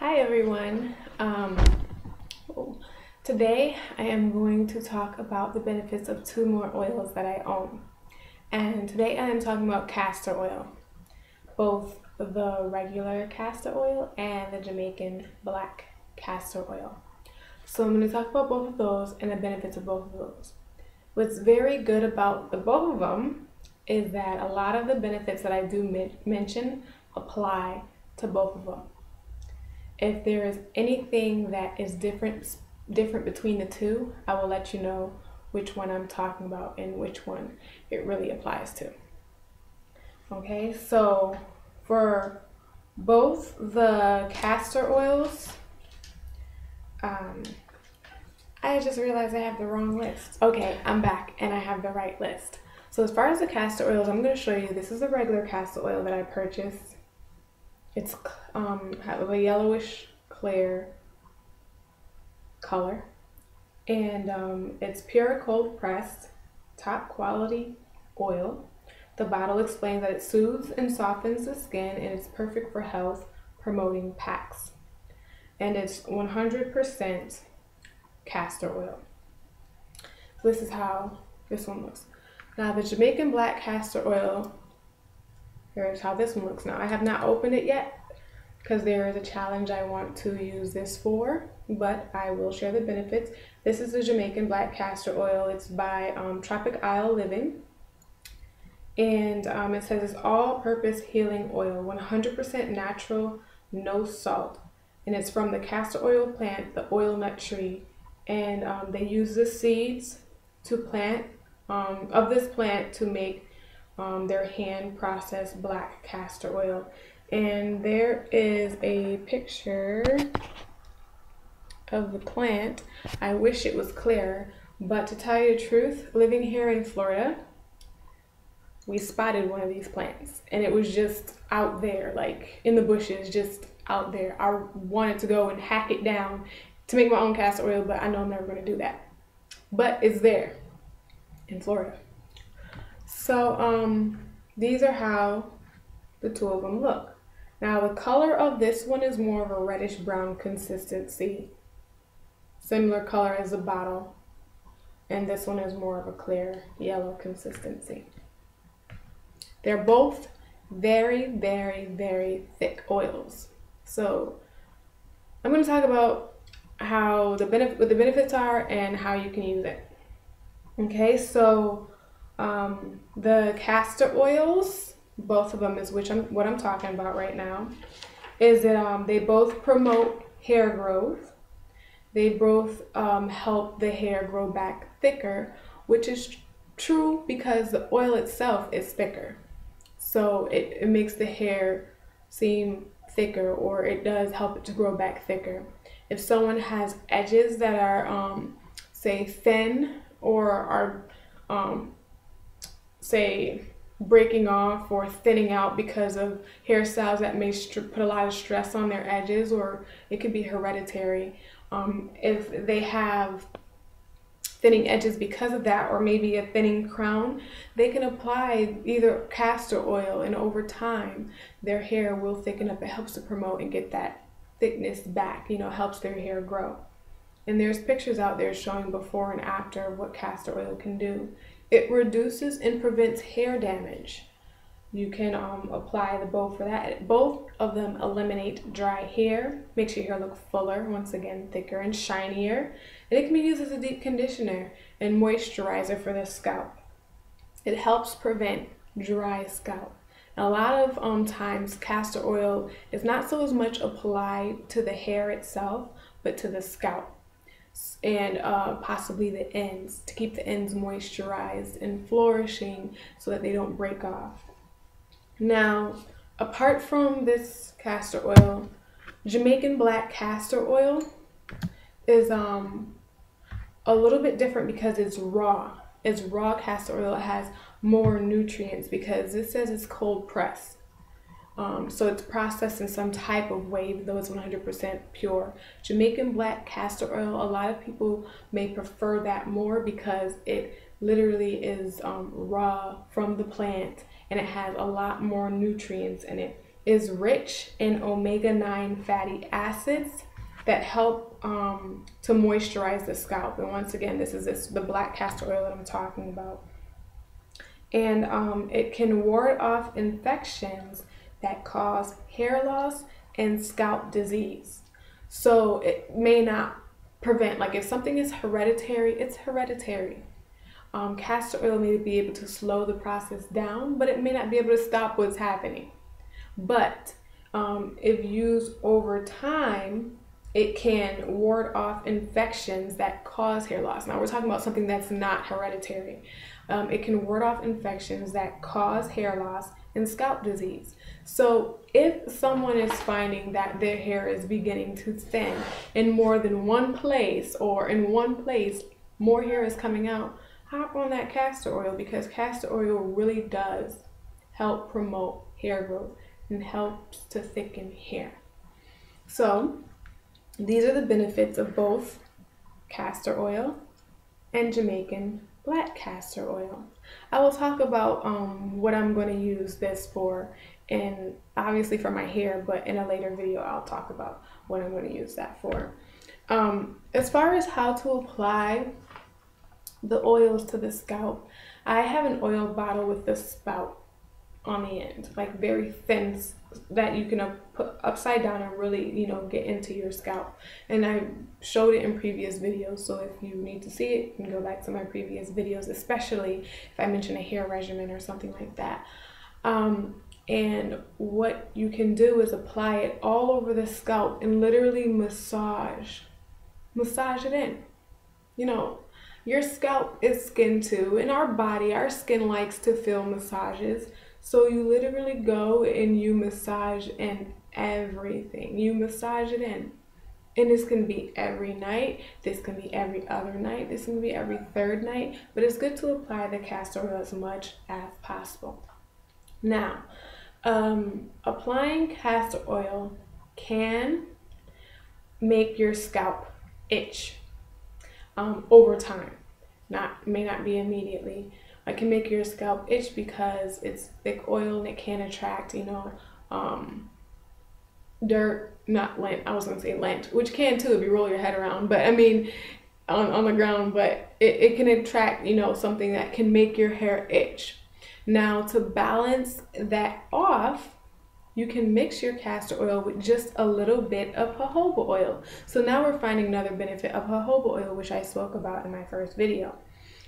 Hi everyone. Um, today I am going to talk about the benefits of two more oils that I own. And today I am talking about castor oil, both the regular castor oil and the Jamaican black castor oil. So I'm going to talk about both of those and the benefits of both of those. What's very good about the both of them is that a lot of the benefits that I do mention apply to both of them. If there is anything that is different different between the two, I will let you know which one I'm talking about and which one it really applies to. Okay, so for both the castor oils, um, I just realized I have the wrong list. Okay, I'm back and I have the right list. So as far as the castor oils, I'm going to show you, this is a regular castor oil that I purchased. It's um, a yellowish clear color. And um, it's pure cold pressed, top quality oil. The bottle explains that it soothes and softens the skin and it's perfect for health promoting packs. And it's 100% castor oil. So this is how this one looks. Now the Jamaican black castor oil, here's how this one looks now. I have not opened it yet because there is a challenge I want to use this for, but I will share the benefits. This is the Jamaican black castor oil. It's by um, Tropic Isle Living. And um, it says it's all-purpose healing oil, 100% natural, no salt. And it's from the castor oil plant, the oil nut tree, and um, they use the seeds to plant um, of this plant to make um, their hand processed black castor oil. And there is a picture of the plant. I wish it was clear, but to tell you the truth, living here in Florida, we spotted one of these plants and it was just out there, like in the bushes, just out there. I wanted to go and hack it down to make my own castor oil, but I know I'm never going to do that. But it's there in Florida. So um, these are how the two of them look. Now the color of this one is more of a reddish brown consistency. Similar color as the bottle. And this one is more of a clear yellow consistency. They're both very, very, very thick oils. So I'm going to talk about how the benefit what the benefits are and how you can use it. Okay, so um, the castor oils, both of them is which I'm what I'm talking about right now, is that um, they both promote hair growth. They both um, help the hair grow back thicker, which is true because the oil itself is thicker. So it, it makes the hair seem thicker or it does help it to grow back thicker if someone has edges that are, um, say, thin or are, um, say, breaking off or thinning out because of hairstyles that may put a lot of stress on their edges, or it could be hereditary. Um, if they have thinning edges because of that, or maybe a thinning crown, they can apply either castor oil, and over time, their hair will thicken up. It helps to promote and get that thickness back, you know, helps their hair grow. And there's pictures out there showing before and after what castor oil can do. It reduces and prevents hair damage. You can um, apply the bow for that. Both of them eliminate dry hair, makes your hair look fuller, once again thicker and shinier. And it can be used as a deep conditioner and moisturizer for the scalp. It helps prevent dry scalp. A lot of um, times castor oil is not so as much applied to the hair itself, but to the scalp and uh, possibly the ends to keep the ends moisturized and flourishing so that they don't break off. Now, apart from this castor oil, Jamaican black castor oil is um, a little bit different because it's raw. It's raw castor oil. It has more nutrients because this says it's cold pressed. Um, so it's processed in some type of way, though it's 100% pure. Jamaican black castor oil, a lot of people may prefer that more because it literally is um, raw from the plant and it has a lot more nutrients in it. is rich in omega 9 fatty acids that help um, to moisturize the scalp. And once again, this is this, the black castor oil that I'm talking about. And um, it can ward off infections that cause hair loss and scalp disease. So it may not prevent, like if something is hereditary, it's hereditary. Um, castor oil may be able to slow the process down, but it may not be able to stop what's happening. But um, if used over time, it can ward off infections that cause hair loss. Now, we're talking about something that's not hereditary. Um, it can ward off infections that cause hair loss and scalp disease. So, if someone is finding that their hair is beginning to thin in more than one place, or in one place more hair is coming out, hop on that castor oil because castor oil really does help promote hair growth and helps to thicken hair. So, these are the benefits of both castor oil and Jamaican black castor oil. I will talk about um, what I'm going to use this for and obviously for my hair, but in a later video I'll talk about what I'm going to use that for. Um, as far as how to apply the oils to the scalp, I have an oil bottle with the spout on the end, like very thin that you can put upside down and really, you know, get into your scalp. And I showed it in previous videos, so if you need to see it, you can go back to my previous videos, especially if I mention a hair regimen or something like that. Um, and what you can do is apply it all over the scalp and literally massage, massage it in. You know, your scalp is skin too, and our body, our skin likes to feel massages. So you literally go and you massage in everything. You massage it in. And this can be every night. This can be every other night. This can be every third night. But it's good to apply the castor oil as much as possible. Now, um, applying castor oil can make your scalp itch um, over time. Not may not be immediately. It can make your scalp itch because it's thick oil and it can attract, you know, um, dirt, not lint. I was gonna say lint, which can too if you roll your head around. But I mean, on, on the ground, but it, it can attract, you know, something that can make your hair itch. Now, to balance that off, you can mix your castor oil with just a little bit of jojoba oil. So now we're finding another benefit of jojoba oil, which I spoke about in my first video.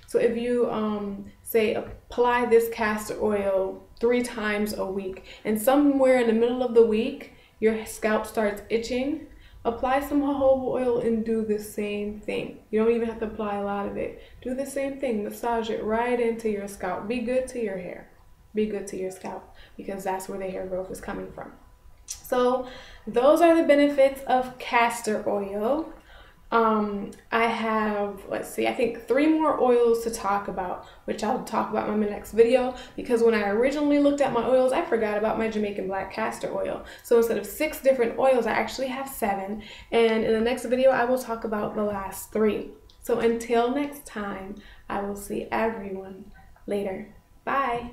So if you um, say apply this castor oil three times a week and somewhere in the middle of the week your scalp starts itching, apply some jojoba oil and do the same thing. You don't even have to apply a lot of it. Do the same thing. Massage it right into your scalp. Be good to your hair. Be good to your scalp because that's where the hair growth is coming from. So those are the benefits of castor oil. Um, I have, let's see, I think three more oils to talk about, which I'll talk about in my next video because when I originally looked at my oils, I forgot about my Jamaican black castor oil. So instead of six different oils, I actually have seven. And in the next video, I will talk about the last three. So until next time, I will see everyone later. Bye.